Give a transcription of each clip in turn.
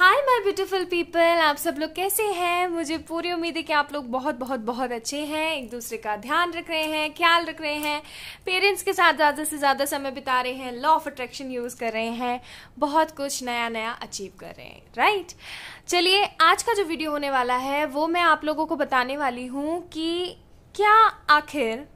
Hi my beautiful people आप सब लोग कैसे हैं? मुझे पूरी उम्मीद है कि आप लोग बहुत बहुत बहुत अच्छे हैं। एक दूसरे का ध्यान रख रहे हैं, ख्याल रख रहे हैं। पेरेंट्स के साथ ज़्यादा से ज़्यादा समय बिता रहे हैं लॉ ऑफ़ अट्रैक्शन यूज़ कर रहे हैं। बहुत कुछ नया नया अचीव कर रहे हैं राइट चलिए, आज का जो वीडियो होने वाला है, वो मैं आप लोगों को बताने वाली हूँ कि क्या आखिर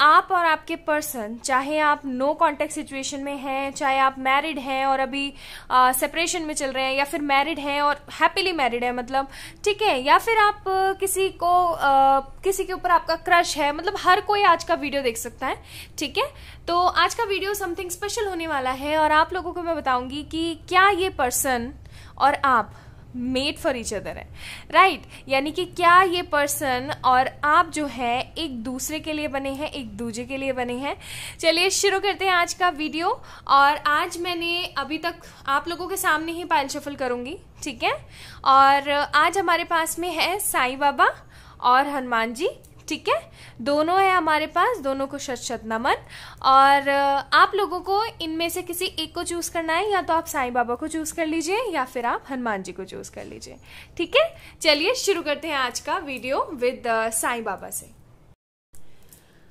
आप और आपके पर्सन चाहे आप नो कॉन्टेक्ट सिचुएशन में हैं चाहे आप मैरिड हैं और अभी सेपरेशन में चल रहे हैं या फिर मैरिड हैं और हैप्पीली मैरिड है मतलब ठीक है या फिर आप किसी को आ, किसी के ऊपर आपका क्रश है मतलब हर कोई आज का वीडियो देख सकता है ठीक है? तो आज का वीडियो समथिंग स्पेशल होने वाला है और आप लोगों को मैं बताऊँगी कि क्या ये पर्सन और आप मेड फॉर ईच अदर है। Right right? यानी कि क्या ये पर्सन और आप जो है, एक दूसरे के लिए बने हैं, एक दूजे के लिए बने हैं। चलिए शुरू करते हैं आज का वीडियो और आज मैंने अभी तक आप लोगों के सामने ही पायल शफल करूँगी, ठीक है? और आज हमारे पास में है साई बाबा और हनुमान जी। ठीक है? दोनों है हमारे पास, दोनों को शत शत नमन। और आप लोगों को इनमें से किसी एक को चूज़ करना है, या तो आप साईं बाबा को चूज़ कर लीजिए, या फिर आप हनुमान जी को चूज़ कर लीजिए। ठीक है? चलिए शुरू करते हैं आज का वीडियो विद साईं बाबा से।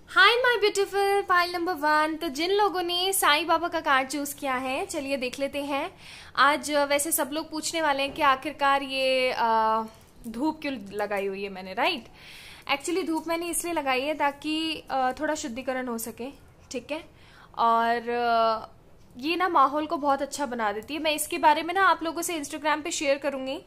Hi my beautiful pile number one तो जिन लोगों ने साईं बाबा का कार्ड चूज़ किया है, चलिए देख लेते हैं। आज वैसे सब लोग पूछने वाले हैं कि आखिरकार ये धूप क्यों लगाई हुई है मैंने राइट एक्चुअली धूप मैंने इसलिए लगाई है ताकि थोड़ा शुद्धिकरण हो सके, ठीक है? और ये ना माहौल को बहुत अच्छा बना देती है। मैं इसके बारे में ना आप लोगों से इंस्टाग्राम पे शेयर करूँगी।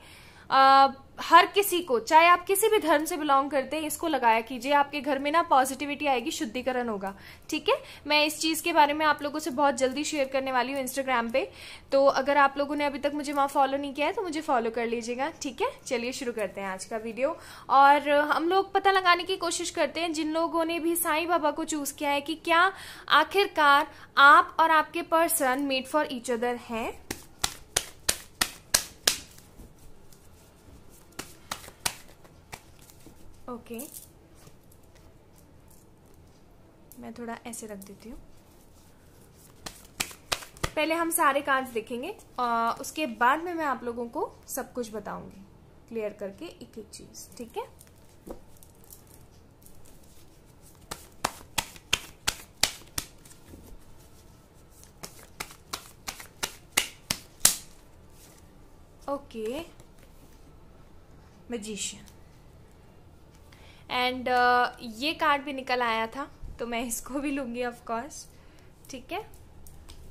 आ, हर किसी को चाहे आप किसी भी धर्म से बिलोंग करते हैं इसको लगाया कीजिए। आपके घर में ना पॉजिटिविटी आएगी शुद्धिकरण होगा। ठीक है? मैं इस चीज़ के बारे में आप लोगों से बहुत जल्दी शेयर करने वाली हूँ इंस्टाग्राम पे। तो अगर आप लोगों ने अभी तक मुझे वहाँ फॉलो नहीं किया है तो मुझे फॉलो कर लीजिएगा। ठीक है? चलिए शुरू करते हैं आज का वीडियो और हम लोग पता लगाने की कोशिश करते हैं जिन लोगों ने भी साईं बाबा को चूज़ किया है कि क्या आखिरकार आप और आपके person made for each other हैं? ओके मैं थोड़ा ऐसे रख देती हूँ। पहले हम सारे कार्ड्स देखेंगे और उसके बाद में मैं आप लोगों को सब कुछ बताऊँगी। क्लियर करके एक एक चीज़, ठीक है? ओके मैजिशियन एंड uh, ये कार्ड भी निकल आया था तो मैं इसको भी लूँगी ऑफकोर्स ठीक है?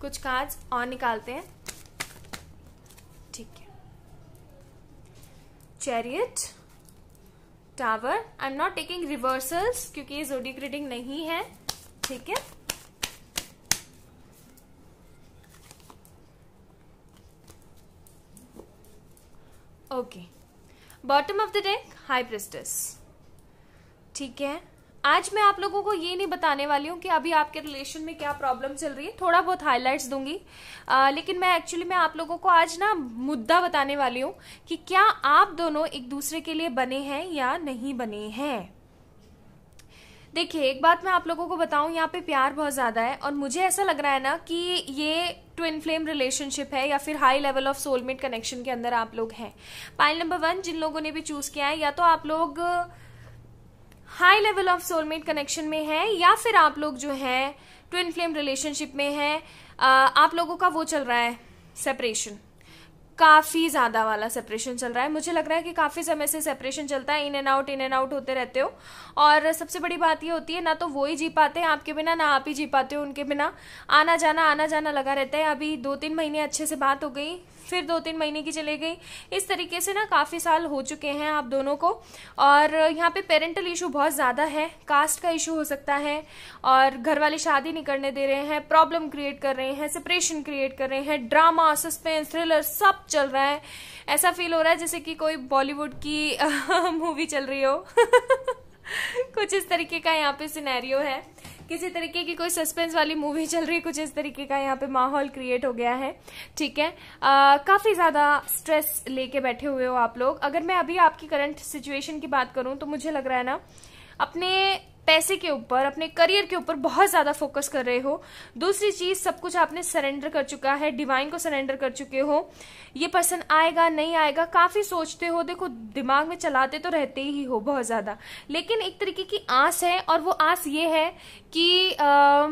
कुछ कार्ड्स और निकालते हैं। ठीक है। Chariot tower I am not taking reversals क्योंकि ये जोडिक रीडिंग नहीं है। ठीक है? Okay bottom of the deck high priestess ठीक है? आज मैं आप लोगों को ये नहीं बताने वाली हूँ कि अभी आपके रिलेशन में क्या प्रॉब्लम चल रही है। थोड़ा बहुत हाइलाइट्स दूँगी। आ, लेकिन मैं एक्चुअली मैं आप लोगों को आज ना मुद्दा बताने वाली हूँ कि क्या आप दोनों एक दूसरे के लिए बने हैं या नहीं बने हैं। देखिए एक बात मैं आप लोगों को बताऊँ यहाँ पे प्यार बहुत ज़्यादा है और मुझे ऐसा लग रहा है ना कि ये ट्विन फ्लेम रिलेशनशिप है या फिर high level of soulmate connection के अंदर आप लोग हैं। पाइल नंबर वन जिन लोगों ने भी चूज़ किया है या तो आप लोग high level of soulmate connection में है, या फिर आप लोग जो है ट्विन फ्लेम रिलेशनशिप में है आप लोगों का वो चल रहा है सेपरेशन काफ़ी ज़्यादा वाला सेपरेशन चल रहा है। मुझे लग रहा है कि काफ़ी समय से सेपरेशन चलता है in and out in and out होते रहते हो। और सबसे बड़ी बात ये होती है, ना तो वो ही जी पाते हैं आपके बिना, ना आप ही जी पाते हो उनके बिना। आना जाना आना जाना लगा रहता है। अभी दो तीन महीने अच्छे से बात हो गई फिर दो तीन महीने की चले गई। इस तरीके से ना काफ़ी साल हो चुके हैं आप दोनों को। और यहाँ पे पेरेंटल इशू बहुत ज़्यादा है। कास्ट का इशू हो सकता है। और घर वाले शादी नहीं करने दे रहे हैं प्रॉब्लम क्रिएट कर रहे हैं सेपरेशन क्रिएट कर रहे हैं ड्रामा सस्पेंस थ्रिलर सब चल रहा है। ऐसा फील हो रहा है जैसे कि कोई बॉलीवुड की मूवी चल रही हो। कुछ इस तरीके का यहाँ पे सिनेरियो है। किसी तरीके की कोई सस्पेंस वाली मूवी चल रही है कुछ इस तरीके का यहाँ पे माहौल क्रिएट हो गया है। ठीक है? आ, काफ़ी ज़्यादा स्ट्रेस लेके बैठे हुए हो आप लोग। अगर मैं अभी आपकी करंट सिचुएशन की बात करूँ तो मुझे लग रहा है ना अपने पैसे के ऊपर अपने करियर के ऊपर बहुत ज़्यादा फोकस कर रहे हो। दूसरी चीज़ सब कुछ आपने सरेंडर कर चुका है डिवाइन को सरेंडर कर चुके हो। ये पर्सन आएगा नहीं आएगा काफ़ी सोचते हो देखो दिमाग में चलाते तो रहते ही हो बहुत ज़्यादा। लेकिन एक तरीके की आस है और वो आस ये है कि आ,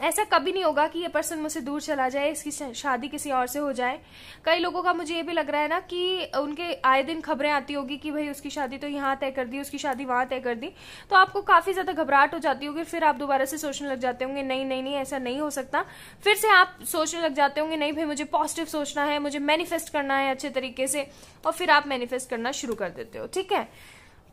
ऐसा कभी नहीं होगा कि ये पर्सन मुझसे दूर चला जाए, इसकी शादी किसी और से हो जाए। कई लोगों का मुझे ये भी लग रहा है ना कि उनके आए दिन खबरें आती होगी कि भाई उसकी शादी तो यहाँ तय कर दी, उसकी शादी वहाँ तय कर दी। तो आपको काफ़ी ज़्यादा घबराहट हो जाती होगी, फिर आप दोबारा से सोचने लग जाते होंगे, नहीं नहीं नहीं, ऐसा नहीं हो सकता। फिर से आप सोचने लग जाते होंगे, नहीं भाई, मुझे पॉजिटिव सोचना है, मुझे मैनिफेस्ट करना है अच्छे तरीके से, और फिर आप मैनिफेस्ट करना शुरू कर देते हो, ठीक है?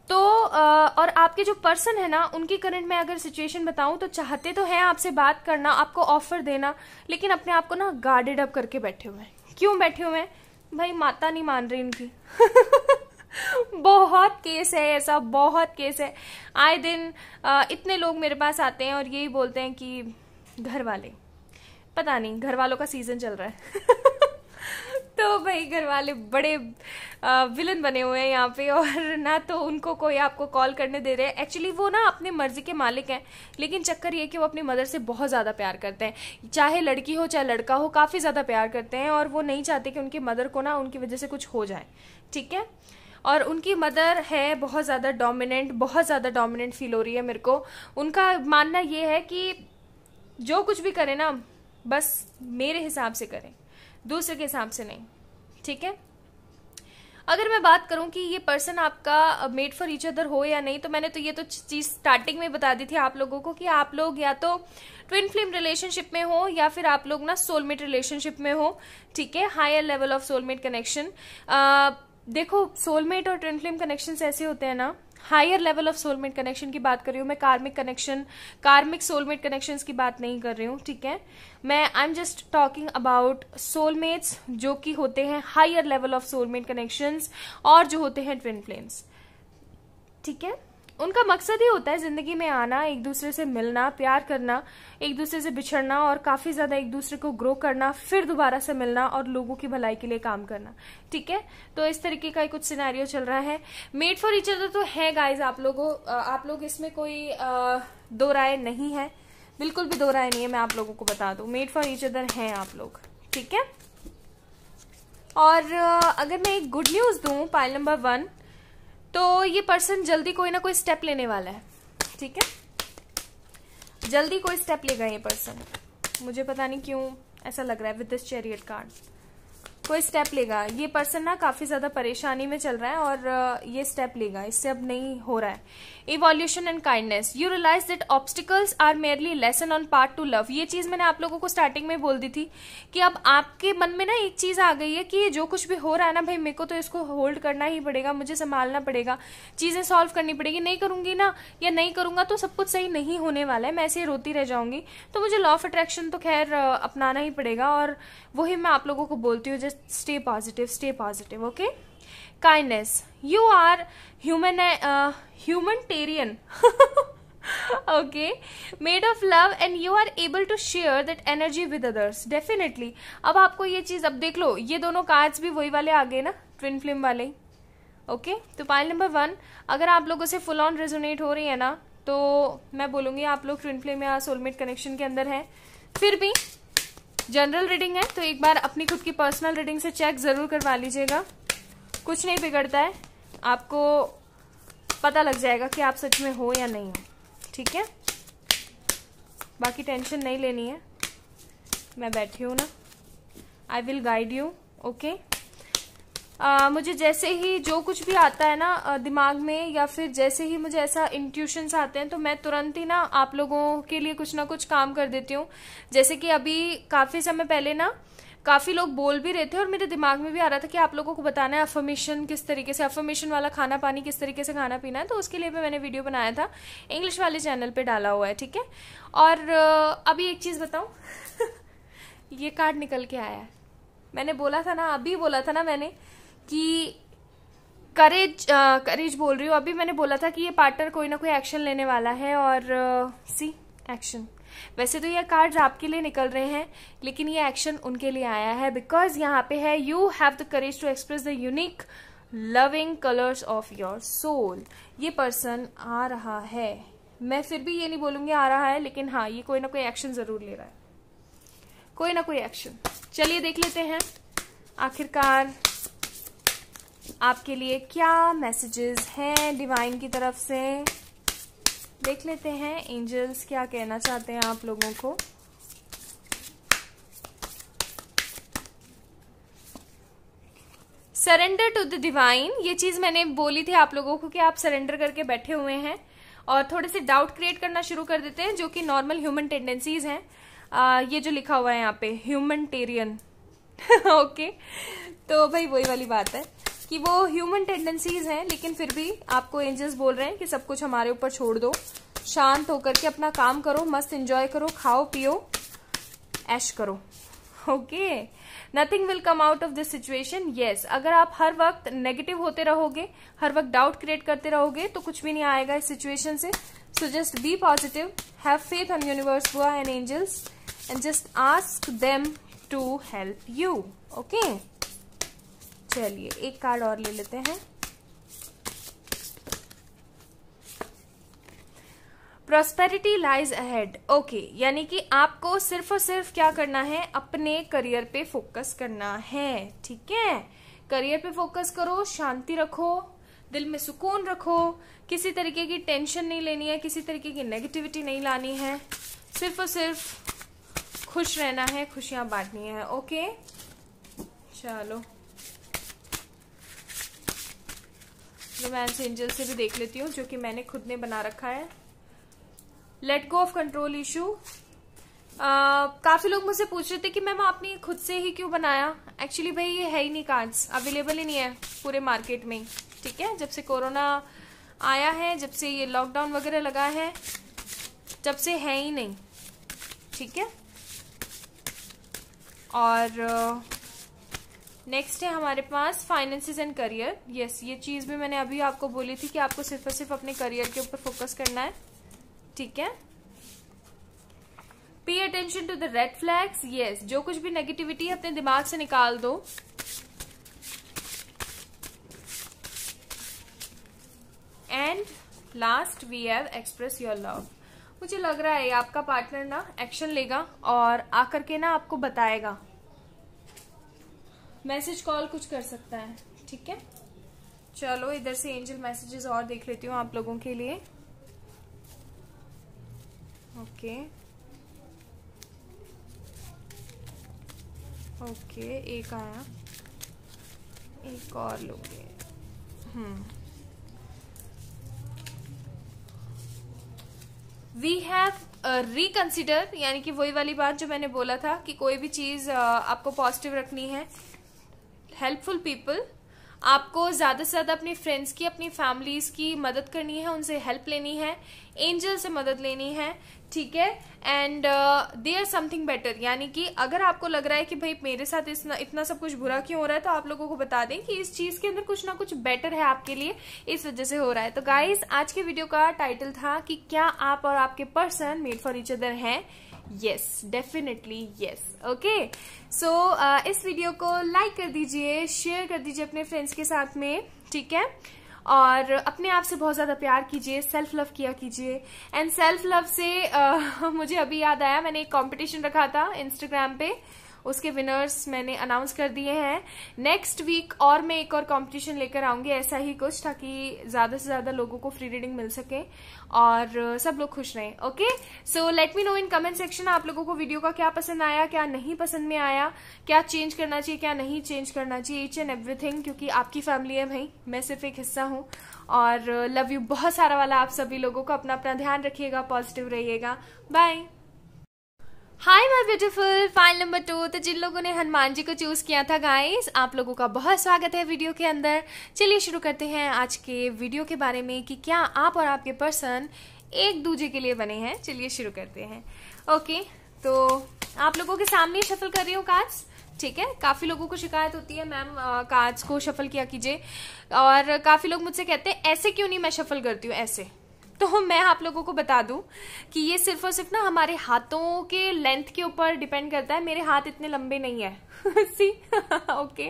तो और आपके जो पर्सन है ना, उनकी करंट में अगर सिचुएशन बताऊँ तो चाहते तो है आपसे बात करना, आपको ऑफ़र देना, लेकिन अपने आप को ना गार्डेड अप करके बैठे हुए हैं। क्यों बैठे हुए हैं? भाई, माता नहीं मान रही इनकी बहुत केस है ऐसा, बहुत केस है। आए दिन इतने लोग मेरे पास आते हैं और यही बोलते हैं कि, घर वाले, पता नहीं, घर वालों का सीज़न चल रहा है। तो भाई घर वाले बड़े विलन बने हुए हैं यहाँ पे, और ना तो उनको कोई आपको कॉल करने दे रहे हैं। एक्चुअली वो ना अपनी मर्ज़ी के मालिक हैं, लेकिन चक्कर ये कि वो अपनी मदर से बहुत ज़्यादा प्यार करते हैं। चाहे लड़की हो, चाहे लड़का हो, काफ़ी ज़्यादा प्यार करते हैं, और वो नहीं चाहते कि उनकी मदर को ना उनकी वजह से कुछ हो जाए। ठीक है? और उनकी मदर है बहुत ज़्यादा डोमिनेंट बहुत ज़्यादा डोमिनेंट फील हो रही है मेरे को। उनका मानना ये है कि जो कुछ भी करें ना, बस मेरे हिसाब से करें। दूसरे के हिसाब से नहीं। ठीक है? अगर मैं बात करूँ कि ये पर्सन आपका मेड फॉर ईच अदर हो या नहीं तो मैंने तो ये तो चीज़ स्टार्टिंग में बता दी थी आप लोगों को कि आप लोग या तो ट्विन फ्लेम रिलेशनशिप में हो या फिर आप लोग ना सोलमेट रिलेशनशिप में हो। ठीक है? Higher level of soulmate connection देखो सोलमेट और ट्विन फ्लेम कनेक्शन ऐसे होते हैं ना higher level of soulmate connection की बात कर रही हूँ। मैं कार्मिक कनेक्शन कार्मिक सोलमेट कनेक्शन की बात नहीं कर रही हूँ, ठीक है? मैं I am just talking about soulmates जो कि होते हैं higher level of soulmate connection और जो होते हैं ट्विन फ्लेम्स ठीक है? उनका मकसद ही होता है ज़िंदगी में आना, एक दूसरे से मिलना, प्यार करना, एक दूसरे से बिछड़ना और काफ़ी ज़्यादा एक दूसरे को ग्रो करना, फिर दोबारा से मिलना और लोगों की भलाई के लिए काम करना। ठीक है? तो इस तरीके का कुछ सिनेरियो चल रहा है। मेड फॉर इच अदर तो है गाइज़ आप लोगों आप लोग इसमें कोई दो राय नहीं है। बिल्कुल भी दो राय नहीं है, मैं आप लोगों को बता दू। मेड फॉर इच अदर है आप लोग। ठीक है? और अगर मैं एक good news to pile number one तो ये पर्सन जल्दी कोई ना कोई स्टेप लेने वाला है। ठीक है? जल्दी कोई स्टेप लेगा ये पर्सन मुझे पता नहीं क्यों ऐसा लग रहा है विद दिस चैरियट कार्ड कोई स्टेप लेगा। ये पर्सन ना काफ़ी ज़्यादा परेशानी में चल रहा है और ये स्टेप लेगा। इससे अब नहीं हो रहा है। Evolution and kindness you realize that obstacles are merely lesson on part to love ये चीज़ मैंने आप लोगों को स्टार्टिंग में बोल दी थी कि अब आपके मन में ना एक चीज़ आ गई है कि जो कुछ भी हो रहा है ना, भाई, मेरे को तो इसको होल्ड करना ही पड़ेगा, मुझे संभालना पड़ेगा, चीज़ें सॉल्व करनी पड़ेगी। नहीं करूँगी ना या नहीं करूँगा तो सब कुछ सही नहीं होने वाला है। मैं ऐसे रोती रह जाऊँगी। तो मुझे लॉ ऑफ़ अट्रैक्शन तो खैर अपनाना ही पड़ेगा और वही मैं आप लोगों को बोलती हूँ just stay positive stay positive okay kindness you are human humanitarian okay made of love and you are able to share that energy with others definitely अब आपको ये चीज़, अब देख लो, ये दोनों कार्ड्स भी वही वाले आ गए ना ट्विन फ़िल्म वाले ओके okay? तो पाइल नंबर वन अगर आप लोगों से फुल ऑन रेजोनेट हो रही है ना तो मैं बोलूँगी आप लोग ट्विन फ्लेम या सोलमेट कनेक्शन के अंदर हैं। फिर भी जनरल रीडिंग है तो एक बार अपनी खुद की पर्सनल रीडिंग से चेक ज़रूर करवा लीजिएगा। कुछ नहीं बिगड़ता है, आपको पता लग जाएगा कि आप सच में हो या नहीं हो। ठीक है? बाकी टेंशन नहीं लेनी है। मैं बैठी हूँ ना। I will guide you okay आ, मुझे जैसे ही जो कुछ भी आता है ना दिमाग में या फिर जैसे ही मुझे ऐसा इंट्यूशंस आते हैं तो मैं तुरंत ही ना आप लोगों के लिए कुछ ना कुछ काम कर देती हूँ। जैसे कि अभी काफ़ी समय पहले ना काफ़ी लोग बोल भी रहे थे और मेरे दिमाग में भी आ रहा था कि आप लोगों को बताना है अफर्मेशन किस तरीके से अफर्मेशन वाला खाना पानी किस तरीके से खाना पीना है तो उसके लिए भी मैंने वीडियो बनाया था। इंग्लिश वाले चैनल पे डाला हुआ है ठीक है? और अभी एक चीज़ बताऊँ? ये कार्ड निकल के आया है। मैंने बोला था ना अभी बोला था ना मैंने कि करेज करेज बोल रही हूँ। अभी मैंने बोला था कि ये पार्टनर कोई ना कोई एक्शन लेने वाला है और सी एक्शन वैसे तो ये कार्ड्स आपके लिए निकल रहे हैं, लेकिन ये एक्शन उनके लिए आया है बिकॉज़ यहाँ पे है you have the courage to express the unique loving colours of your soul ये पर्सन आ रहा है। मैं फिर भी ये नहीं बोलूँगी आ रहा है, लेकिन हाँ ये कोई ना कोई एक्शन ज़रूर ले रहा है। कोई ना कोई एक्शन चलिए देख लेते हैं, आखिरकार आपके लिए क्या मैसेजेस हैं डिवाइन की तरफ़ से? देख लेते हैं एंजल्स क्या कहना चाहते हैं आप लोगों को? सरेंडर टू द डिवाइन ये चीज़ मैंने बोली थी आप लोगों को कि आप सरेंडर करके बैठे हुए हैं और थोड़े से डाउट क्रिएट करना शुरू कर देते हैं जो कि नॉर्मल ह्यूमन टेंडेंसीज हैं। आ, ये जो लिखा हुआ है यहाँ पे ह्यूमन टेरियन ओके तो भाई वही वाली बात है। कि वो ह्यूमन टेंडेंसीज हैं, लेकिन फिर भी आपको एंजल्स बोल रहे हैं कि सब कुछ हमारे ऊपर छोड़ दो। शांत होकर के अपना काम करो, मस्त एंजॉय करो, खाओ, पियो, ऐश करो। Okay nothing will come out of this situation yes अगर आप हर वक्त नेगेटिव होते रहोगे, हर वक्त डाउट क्रिएट करते रहोगे तो कुछ भी नहीं आएगा इस सिचुएशन से। So just be positive have faith on universe बुआ and angels and just ask them to help you okay चलिए, एक कार्ड और ले लेते हैं। प्रोस्पेरिटी लाइज अहेड ओके यानी कि आपको सिर्फ़ और सिर्फ़ क्या करना है? अपने करियर पे फोकस करना है, ठीक है? करियर पे फोकस करो, शांति रखो, दिल में सुकून रखो। किसी तरीके की टेंशन नहीं लेनी है, किसी तरीके की नेगेटिविटी नहीं लानी है। सिर्फ़ और सिर्फ़ खुश रहना है, खुशियाँ बांटनी है ओके चलो। रोमांस एंजल से भी देख लेती हूँ, जो कि मैंने खुद ने बना रखा है। Let go of control issue काफ़ी लोग मुझसे पूछ रहे थे कि मैम आपने खुद से ही क्यों बनाया? एक्चुअली भाई ये है ही नहीं कार्ड्स अवेलेबल ही नहीं है पूरे मार्केट में. ठीक है? जब से कोरोना आया है, जब से ये लॉकडाउन वगैरह लगा है जब से है ही नहीं. ठीक है? और नेक्स्ट है हमारे पास फाइनेंसिस एंड करियर यस ये चीज़ भी मैंने अभी आपको बोली थी कि आपको सिर्फ़ और सिर्फ़ अपने करियर के ऊपर फोकस करना है। ठीक है? Pay attention to the red flags yes जो कुछ भी नेगेटिविटी है, अपने दिमाग से निकाल दो। And last we have express your love मुझे लग रहा है आपका पार्टनर ना एक्शन लेगा और आकर के ना आपको बताएगा। मैसेज कॉल कुछ कर सकता है ठीक है? चलो इधर से एंजल मैसेजेस और देख लेती हूँ आप लोगों के लिए। ओके। ओके एक आया। एक और लोगे हम्म। वी हैव रिकंसिडर यानी कि वही वाली बात जो मैंने बोला था कि कोई भी चीज़ uh, आपको पॉजिटिव रखनी है हेल्पफुल पीपल आपको ज़्यादा से ज़्यादा अपने फ्रेंड्स की, अपनी फैमिलीज़ की मदद करनी है, उनसे हेल्प लेनी है एंजल से मदद लेनी है, ठीक है? And they are something better यानी कि अगर आपको लग रहा है कि भाई मेरे साथ इतना इतना सब कुछ बुरा क्यों हो रहा है तो आप लोगों को बता दें कि इस चीज़ के अंदर कुछ ना कुछ बेटर है आपके लिए, इस वजह से हो रहा है। तो गाइज़ आज के वीडियो का टाइटल था कि क्या आप और आपके person made for each other हैं? Yes definitely yes okay so इस वीडियो को लाइक कर दीजिए शेयर कर दीजिए अपने फ्रेंड्स के साथ में ठीक है? और अपने आप से बहुत ज़्यादा प्यार कीजिए सेल्फ लव किया कीजिए। एंड सेल्फ लव से uh, मुझे अभी याद आया मैंने एक कॉम्पिटिशन रखा था इंस्टाग्राम पे। उसके विनर्स मैंने अनाउंस कर दिए हैं। नेक्स्ट वीक और मैं एक और कंपटीशन लेकर आऊँगी, ऐसा ही कुछ, ताकि ज़्यादा से ज़्यादा लोगों को फ्री रीडिंग मिल सके और सब लोग खुश रहें okay so let me know in comment section आप लोगों को वीडियो का क्या पसंद आया, क्या नहीं पसंद में आया, क्या चेंज करना चाहिए, क्या नहीं चेंज करना चाहिए ईच एंड एवरीथिंग क्योंकि आपकी फैमिली है भाई, मैं सिर्फ़ एक हिस्सा हूँ। और लव यू बहुत सारा वाला आप सभी लोगों को अपना अपना ध्यान रखिएगा पॉजिटिव रहिएगा। Bye hi my beautiful pile number two तो जिन लोगों ने हनुमान जी को चूज़ किया था गाइस आप लोगों का बहुत स्वागत है वीडियो के अंदर। चलिए शुरू करते हैं आज के वीडियो के बारे में कि क्या आप और आपके पर्सन एक दूजे के लिए बने हैं। चलिए शुरू करते हैं। ओके तो आप लोगों के सामने शफल कर रही हूँ कार्ड्स ठीक है? काफ़ी लोगों को शिकायत होती है मैम कार्ड्स को शफल किया कीजिए। और काफ़ी लोग मुझसे कहते हैं, ऐसे क्यों नहीं मैं शफल करती हूँ? ऐसे। तो मैं आप लोगों को बता दूँ कि ये सिर्फ़ और सिर्फ़ ना हमारे हाथों के लेंथ के ऊपर डिपेंड करता है। मेरे हाथ इतने लंबे नहीं है। सी ओके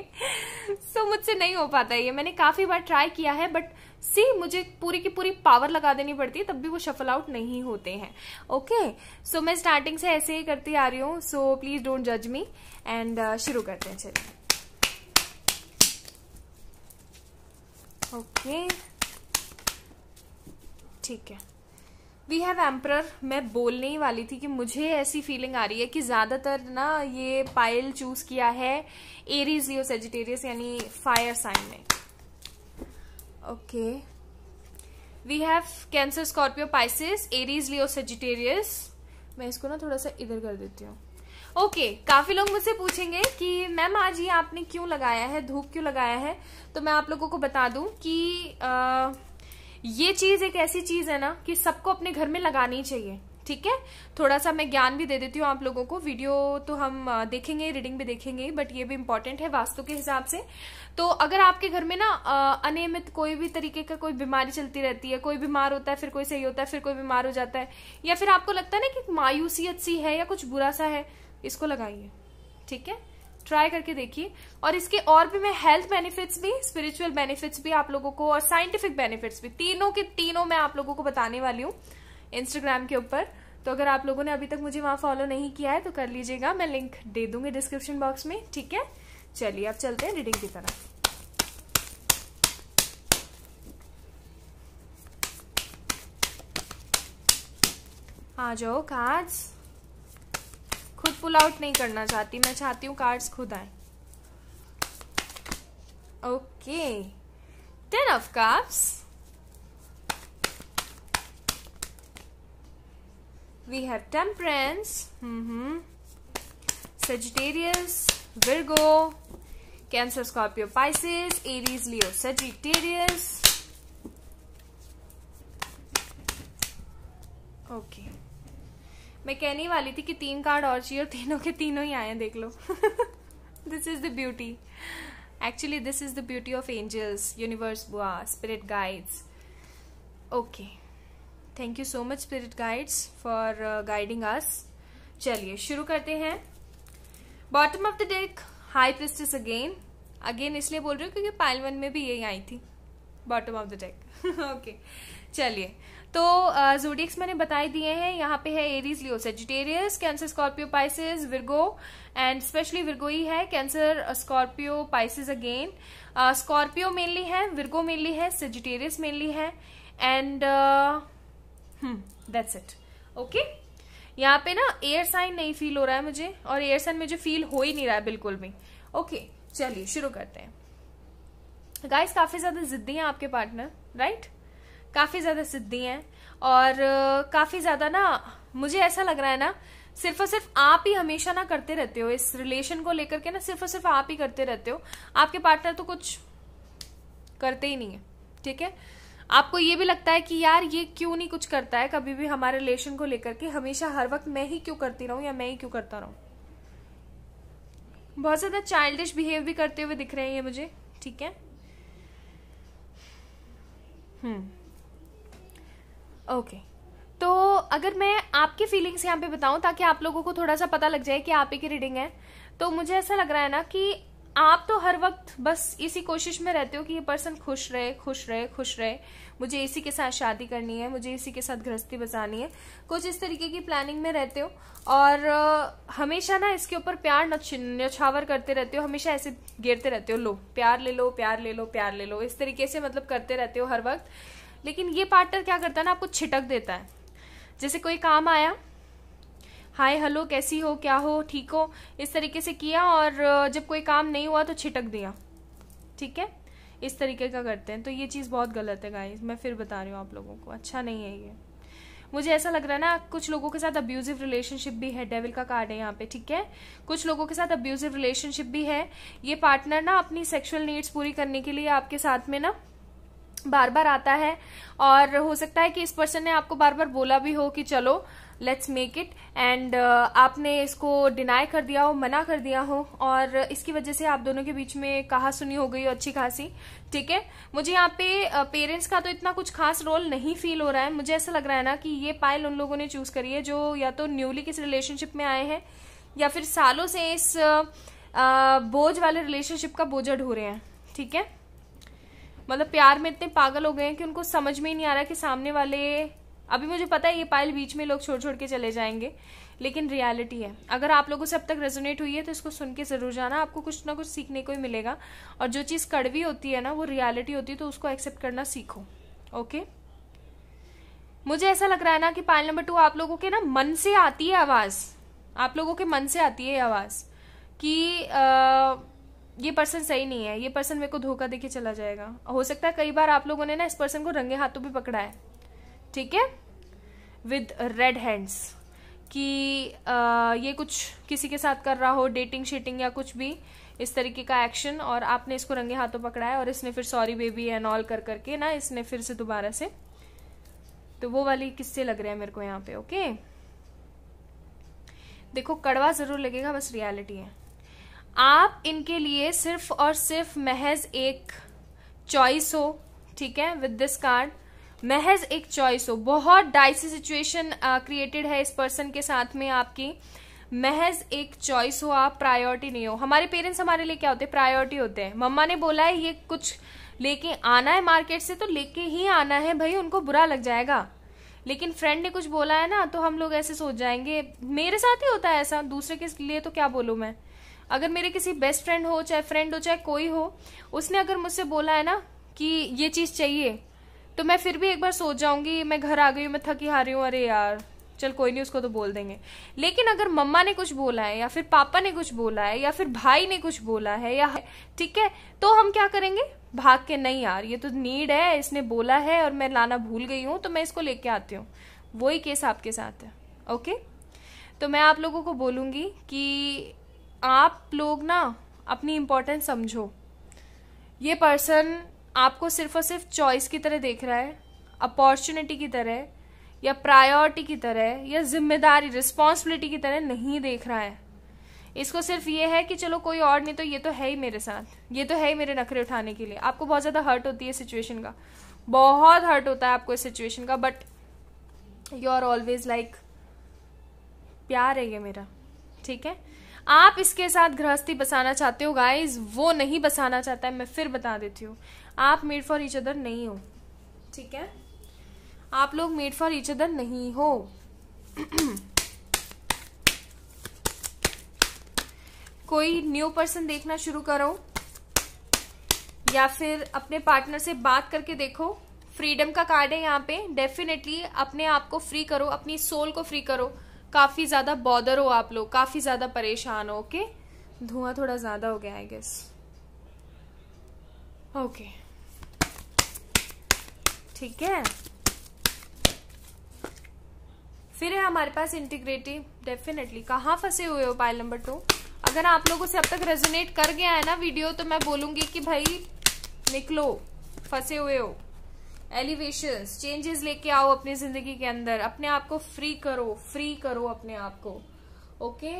सो मुझसे नहीं हो पाता ये। मैंने काफ़ी बार ट्राई किया है बट सी मुझे पूरी की पूरी पावर लगा देनी पड़ती है, तब भी वो शफल आउट नहीं होते हैं। ओके सो मैं स्टार्टिंग से ऐसे ही करती आ रही हूँ। सो प्लीज़ डोंट जज मी एंड शुरू करते हैं, चलिए। ओके ठीक है। वी हैव एम्पर मैं बोलने ही वाली थी कि मुझे ऐसी फीलिंग आ रही है कि ज़्यादातर ना ये पायल चूज़ किया है एरीज लियो सेजिटेरियस यानी फायर साइन ने। Okay we have Cancer Scorpio Pisces Aries Leo Sagittarius मैं इसको ना थोड़ा सा इधर कर देती हूँ। ओके okay, काफ़ी लोग मुझसे पूछेंगे कि मैम आज ये आपने क्यों लगाया है? धूप क्यों लगाया है? तो मैं आप लोगों को बता दूँ कि आ, ये चीज़ एक ऐसी चीज़ है ना कि सबको अपने घर में लगानी चाहिए, ठीक है? थोड़ा सा मैं ज्ञान भी दे देती हूँ आप लोगों को। वीडियो तो हम देखेंगे, रीडिंग भी देखेंगे बट ये भी इंपॉर्टेंट है वास्तु के हिसाब से। तो अगर आपके घर में ना अनियमित कोई भी तरीके का कोई बीमारी चलती रहती है, कोई बीमार होता है, फिर कोई सही होता है, फिर कोई बीमार हो जाता है, या फिर आपको लगता है ना कि मायूसियत सी है या कुछ बुरा सा है, इसको लगाइए, ठीक है? ट्राई करके देखिए। और इसके और भी मैं हेल्थ बेनिफिट्स भी स्पिरिचुअल बेनिफिट्स भी आप लोगों को और साइंटिफिक बेनिफिट्स भी, तीनों के तीनों मैं आप लोगों को बताने वाली हूँ इंस्टाग्राम के ऊपर। तो अगर आप लोगों ने अभी तक मुझे वहाँ फॉलो नहीं किया है तो कर लीजिएगा। मैं लिंक दे दूँगी डिस्क्रिप्शन बॉक्स में, ठीक है? चलिए, अब चलते हैं रीडिंग की तरफ़। आ जाओ कार्ड्स खुद पुल आउट नहीं करना चाहती। मैं चाहती हूँ कार्ड्स खुद आए। Okay ten of cards we have ten hmm Sagittarius Virgo Cancer Scorpio Pisces Aries Leo Sagittarius okay. मैं कहने वाली थी कि तीन कार्ड और चाहिए और तीनों के तीनों ही आए देख लो। This is the beauty actually this is the beauty of angels universe बुआ spirit guides okay thank you so much spirit guides for guiding us चलिए, शुरू करते हैं। Bottom of the deck high priestess again again इसलिए बोल रही हूँ क्योंकि पाइल वन में भी यही आई थी। Bottom of the deck okay चलिए। तो जोडिक्स मैंने बताई दिए हैं। यहाँ पे है Aries Leo Sagittarius Cancer Scorpio Pisces Virgo and specially Virgo ही है। Cancer Scorpio Pisces again Scorpio mainly है विर्गो मेनली है सेजिटेरियस मेनली है एंड दैट्स इट ओके यहाँ पे ना एयर साइन नहीं फील हो रहा है मुझे और एयर साइन मुझे फील हो ही नहीं रहा है बिल्कुल भी। ओके okay, चलिए शुरू करते हैं। गाइस काफ़ी ज़्यादा जिद्दी हैं आपके पार्टनर राइट right? काफ़ी ज़्यादा सिद्धि हैं और काफ़ी ज़्यादा ना, मुझे ऐसा लग रहा है ना, सिर्फ़ और सिर्फ़ आप ही हमेशा ना करते रहते हो, इस रिलेशन को लेकर के ना सिर्फ़ और सिर्फ़ आप ही करते रहते हो। आपके पार्टनर तो कुछ करते ही नहीं है, ठीक है? आपको ये भी लगता है कि यार ये क्यों नहीं कुछ करता है, कभी भी हमारे रिलेशन को लेकर के हमेशा हर वक्त मैं ही क्यों करती रहूँ या मैं ही क्यों करता रहूँ? बहुत ज़्यादा चाइल्डिश बिहेव भी करते हुए दिख रहे हैं ये मुझे, ठीक है? हम्म। ओके तो अगर मैं आपकी फीलिंग्स यहाँ पे बताऊँ, ताकि आप लोगों को थोड़ा सा पता लग जाए कि आप ही की रीडिंग है तो मुझे ऐसा लग रहा है ना कि आप तो हर वक्त बस इसी कोशिश में रहते हो कि ये पर्सन खुश रहे खुश रहे खुश रहे। मुझे इसी के साथ शादी करनी है, मुझे इसी के साथ गृहस्थी बसानी है। कुछ इस तरीके की प्लानिंग में रहते हो, और हमेशा ना इसके ऊपर प्यार नछावर करते रहते हो, हमेशा ऐसे गिरते रहते हो, लो, प्यार ले लो, प्यार ले लो, प्यार ले लो। इस तरीके से मतलब करते रहते हो हर वक्त। लेकिन ये पार्टनर क्या करता है ना, आपको छिटक देता है। जैसे कोई काम आया, हाय, हेलो, कैसी हो, क्या हो, ठीक हो? इस तरीके से किया और जब कोई काम नहीं हुआ तो छिटक दिया। ठीक है? इस तरीके का करते हैं। तो ये चीज़ बहुत गलत है गाइस मैं फिर बता रही हूँ आप लोगों को। अच्छा नहीं है ये। मुझे ऐसा लग रहा है ना, कुछ लोगों के साथ अब्यूजिव रिलेशनशिप भी है। डेविल का कार्ड है यहाँ पे, ठीक है? कुछ लोगों के साथ अब्यूजिव रिलेशनशिप भी है। ये पार्टनर ना अपनी सेक्सुअल नीड्स पूरी करने के लिए आपके साथ में ना बार बार आता है और हो सकता है कि इस पर्सन ने आपको बार बार बोला भी हो कि चलो लेट्स मेक इट एंड आपने इसको डिनाई कर दिया हो मना कर दिया हो और इसकी वजह से आप दोनों के बीच में कहा सुनी हो गई हो अच्छी खासी ठीक है? मुझे यहाँ पे पेरेंट्स uh, का तो इतना कुछ खास रोल नहीं फील हो रहा है। मुझे ऐसा लग रहा है ना कि ये पायल उन लोगों ने चूज़ करी है जो या तो न्यूली किस रिलेशनशिप में आए हैं या फिर सालों से इस uh, uh, बोझ वाले रिलेशनशिप का बोझा ढो रहे हैं ठीक है? मतलब प्यार में इतने पागल हो गए हैं कि उनको समझ में ही नहीं आ रहा कि सामने वाले अभी मुझे पता है ये पायल बीच में लोग छोड़ छोड़ के चले जाएँगे लेकिन रियलिटी है। अगर आप लोगों से अब तक रेजोनेट हुई है तो इसको सुन के ज़रूर जाना। आपको कुछ ना कुछ सीखने को ही मिलेगा। और जो चीज़ कड़वी होती है ना वो रियलिटी होती है तो उसको एक्सेप्ट करना सीखो। ओके मुझे ऐसा लग रहा है ना कि पायल नंबर टू आप लोगों के ना मन से आती है आवाज़। आप लोगों के मन से आती है आवाज़ कि आ, ये पर्सन सही नहीं है ये पर्सन मेरे को धोखा देके चला जाएगा। हो सकता है कई बार आप लोगों ने ना इस पर्सन को रंगे हाथों भी पकड़ा है। ठीक है? विद रेड हैंड्स कि आ, ये कुछ किसी के साथ कर रहा हो डेटिंग शेटिंग या कुछ भी इस तरीके का एक्शन और आपने इसको रंगे हाथों पकड़ा है और इसने फिर सॉरी बेबी एंड ऑल कर करके ना इसने फिर से दोबारा से। तो वो वाली किससे लग रहा है मेरे को यहाँ पे ओके देखो कड़वा ज़रूर लगेगा बस रियलिटी है। आप इनके लिए सिर्फ़ और सिर्फ़ महज एक चॉइस हो, ठीक है विद दिस कार्ड महज एक चॉइस हो। बहुत डाइसी सिचुएशन क्रिएटेड है इस पर्सन के साथ में आपकी। महज एक चॉइस हो, आप प्रायोरिटी नहीं हो। हमारे पेरेंट्स हमारे लिए क्या होते हैं? प्रायोरिटी होते हैं। मम्मा ने बोला है, ये कुछ लेके आना है मार्केट से तो लेके ही आना है भाई, उनको बुरा लग जाएगा। लेकिन फ्रेंड ने कुछ बोला है ना तो हम लोग ऐसे सोच जाएँगे। मेरे साथ ही होता है ऐसा, दूसरे के लिए तो क्या बोलू मैं? अगर मेरे किसी बेस्ट फ्रेंड हो, चाहे फ्रेंड हो, चाहे कोई हो, उसने अगर मुझसे बोला है ना कि ये चीज़ चाहिए तो मैं फिर भी एक बार सोच जाऊँगी, मैं घर आ गई हूँ, मैं थकी हारी हूँ, अरे यार, चल कोई नहीं, उसको तो बोल देंगे। लेकिन अगर मम्मा ने कुछ बोला है, या फिर पापा ने कुछ बोला है, या फिर भाई ने कुछ बोला है, या ठीक है तो हम क्या करेंगे? भाग के, नहीं यार, ये तो नीड है, इसने बोला है और मैं लाना भूल गई हूँ तो मैं इसको लेके आती हूँ। वही केस आपके साथ है ओके तो मैं आप लोगों को बोलूँगी कि आप लोग ना अपनी इम्पोर्टेंस समझो। ये पर्सन आपको सिर्फ़ और सिर्फ़ चॉइस की तरह देख रहा है अपॉर्चुनिटी की तरह, या प्रायोरिटी की तरह, या ज़िम्मेदारी रिस्पॉन्सिबिलिटी की तरह नहीं देख रहा है। इसको सिर्फ़ ये है कि चलो कोई और नहीं तो ये तो है ही मेरे साथ, ये तो है ही मेरे नखरे उठाने के लिए। आपको बहुत ज़्यादा हर्ट होती है सिचुएशन का। बहुत हर्ट होता है आपको इस सिचुएशन का but you are always like प्यार है ये मेरा, ठीक है? आप इसके साथ गृहस्थी बसाना चाहते हो गाइज़ वो नहीं बसाना चाहता है, मैं फिर बता देती हूँ। आप मेड फॉर ईच अदर नहीं हो। ठीक है? आप लोग मेड फॉर ईच अदर नहीं हो। कोई न्यू पर्सन देखना शुरू करो, या फिर अपने पार्टनर से बात करके देखो। फ्रीडम का कार्ड है यहाँ पे। डेफिनेटली अपने आप को फ्री करो, अपनी सोल को फ्री करो। काफ़ी ज़्यादा बॉदर हो आप लोग, काफ़ी ज़्यादा परेशान हो ओके धुआँ थोड़ा ज़्यादा हो गया आई गेस ओके ठीक है? फिर है हमारे पास इंटीग्रेटिव डेफिनेटली कहाँ फंसे हुए हो पाइल नंबर टू अगर आप लोगों से अब तक रेजोनेट कर गया है ना वीडियो तो मैं बोलूँगी कि भाई निकलो, फंसे हुए हो। एलिवेशन चेंजेस लेके आओ अपनी ज़िंदगी के अंदर। अपने आप को फ्री करो फ्री करो अपने आप को। ओके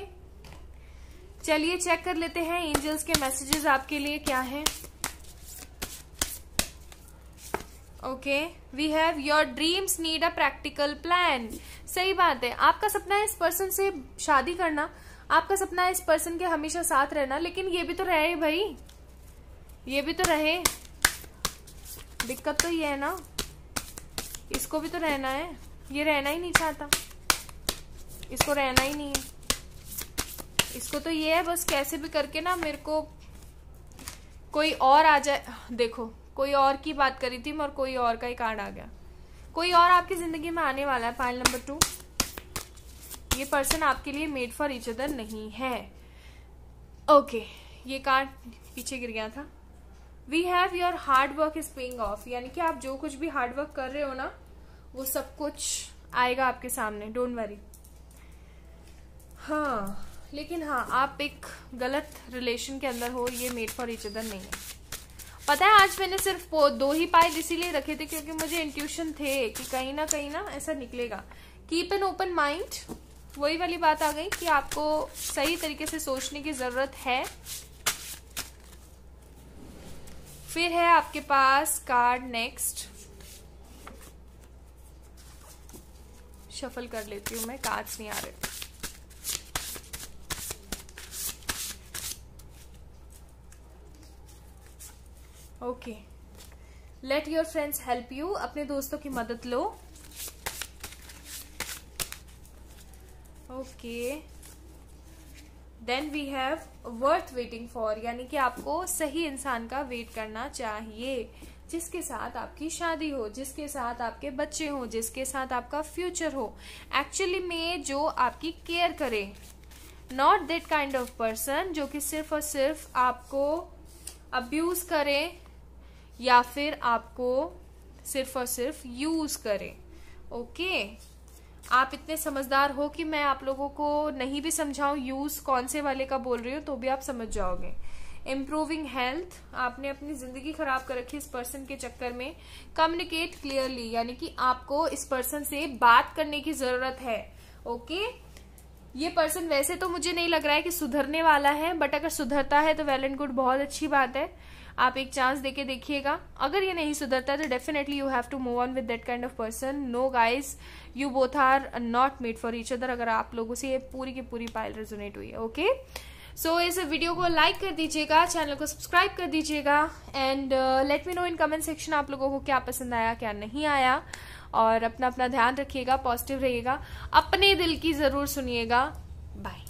चलिए चेक कर लेते हैं एंजल्स के मैसेजेस आपके लिए क्या है। Okay we have your dreams need a practical plan सही बात है। आपका सपना है इस पर्सन से शादी करना। आपका सपना है इस पर्सन के हमेशा साथ रहना। लेकिन ये भी तो रहे भाई। ये भी तो रहे। दिक्कत तो ये है ना। इसको भी तो रहना है। ये रहना ही नहीं चाहता। इसको रहना ही नहीं है। इसको तो ये है, बस कैसे भी करके ना मेरे को कोई और आ जाए। देखो, कोई और की बात करी थी और कोई और का ही कार्ड आ गया। कोई और आपकी ज़िंदगी में आने वाला है पाइल नंबर टू ये पर्सन आपके लिए मेड फॉर इच अदर नहीं है। ओके ये कार्ड पीछे गिर गया था। We have your hard work is paying off यानी कि आप जो कुछ भी हार्ड वर्क कर रहे हो ना, वो सब कुछ आएगा आपके सामने. डोंट वरी हाँ लेकिन हाँ आप एक गलत रिलेशन के अंदर हो, ये मेड फॉर इच अदर नहीं है. पता है, आज मैंने सिर्फ़ दो ही पाए इसीलिए रखे थे क्योंकि मुझे इंट्यूशन थे कि कहीं ना कहीं ना ऐसा निकलेगा. कीप एन ओपन माइंड वही वाली बात आ गई कि आपको सही तरीके से सोचने की ज़रूरत है फिर है आपके पास कार्ड नेक्स्ट शफल कर लेती हूँ मैं कार्ड्स नहीं आ रहे। Okay let your friends help you अपने दोस्तों की मदद लो। Okay then we have worth waiting for यानी कि आपको सही इंसान का वेट करना चाहिए, जिसके साथ आपकी शादी हो, जिसके साथ आपके बच्चे हो, जिसके साथ आपका फ्यूचर हो एक्चुअली में जो आपकी केयर करे not that kind of person जो कि सिर्फ़ और सिर्फ़ आपको अब्यूज करे, या फिर आपको सिर्फ़ और सिर्फ़ यूज़ करे ओके okay? आप इतने समझदार हो कि मैं आप लोगों को नहीं भी समझाऊं यूज़ कौन से वाले का बोल रही हूँ तो भी आप समझ जाओगे। इम्प्रूविंग हेल्थ आपने अपनी ज़िंदगी खराब कर रखी इस पर्सन के चक्कर में। कम्युनिकेट क्लियरली यानी कि आपको इस पर्सन से बात करने की ज़रूरत है ओके ये पर्सन वैसे तो मुझे नहीं लग रहा है कि सुधरने वाला है बट अगर सुधरता है तो वेल एंड गुड बहुत अच्छी बात है। आप एक चांस देके देखिएगा। अगर ये नहीं सुधरता तो definitely you have to move on with that kind of person no guys you both are not made for each other अगर आप लोगों से ये पूरी की पूरी पाइल रेजोनेट हुई है ओके सो so, इस वीडियो को लाइक कर दीजिएगा चैनल को सब्सक्राइब कर दीजिएगा and let me know in comment section आप लोगों को क्या पसंद आया क्या नहीं आया। और अपना अपना ध्यान रखिएगा पॉजिटिव रहिएगा। अपने दिल की ज़रूर सुनिएगा। बाय